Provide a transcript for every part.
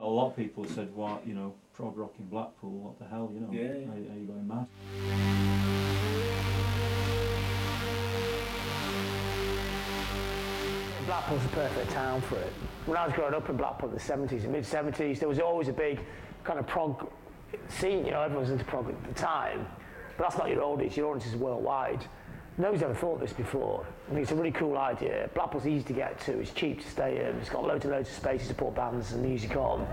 A lot of people said, "What you know, prog rock in Blackpool? What the hell? You know, Yeah, yeah. Are, are you going mad?" Blackpool's the perfect town for it. When I was growing up in Blackpool in the 70s and mid 70s, there was always a big kind of prog scene, you know, everyone was into prog at the time. But that's not your audience, your audience is worldwide. Nobody's ever thought this before. I think it's a really cool idea. Blackpool's easy to get to, it's cheap to stay in, it's got loads and loads of spaces to put bands and music on.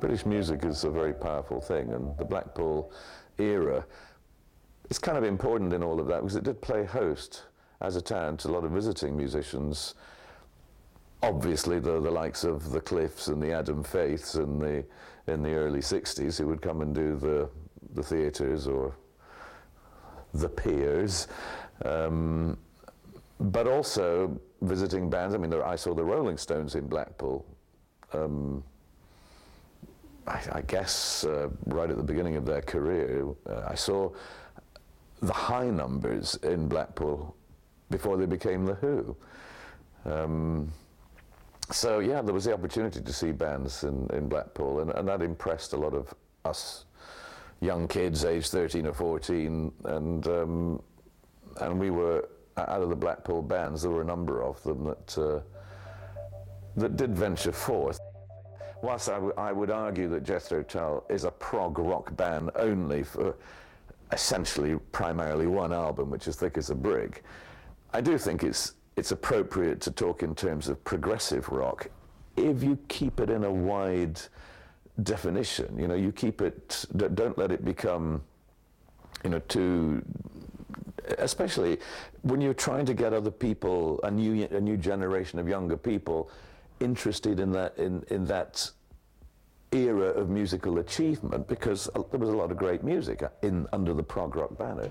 British music is a very powerful thing, and the Blackpool era is kind of important in all of that because it did play host as a town to a lot of visiting musicians. Obviously, the, the likes of the Cliffs and the Adam Faiths in the in the early '60s, who would come and do the the theatres or the piers, um, but also visiting bands. I mean, there, I saw the Rolling Stones in Blackpool. Um, I, I guess uh, right at the beginning of their career, uh, I saw the high numbers in Blackpool before they became the Who. Um, so yeah, there was the opportunity to see bands in, in Blackpool, and, and that impressed a lot of us young kids, aged 13 or 14, and um, and we were out of the Blackpool bands. There were a number of them that uh, that did venture forth. Whilst I, I would argue that Jethro Tull is a prog rock band only for essentially primarily one album, which is Thick as a Brick, I do think it's it's appropriate to talk in terms of progressive rock if you keep it in a wide definition. You know, you keep it. Don't let it become, you know, too. Especially when you're trying to get other people, a new a new generation of younger people, interested in that in in that era of musical achievement because uh, there was a lot of great music in under the prog rock banner.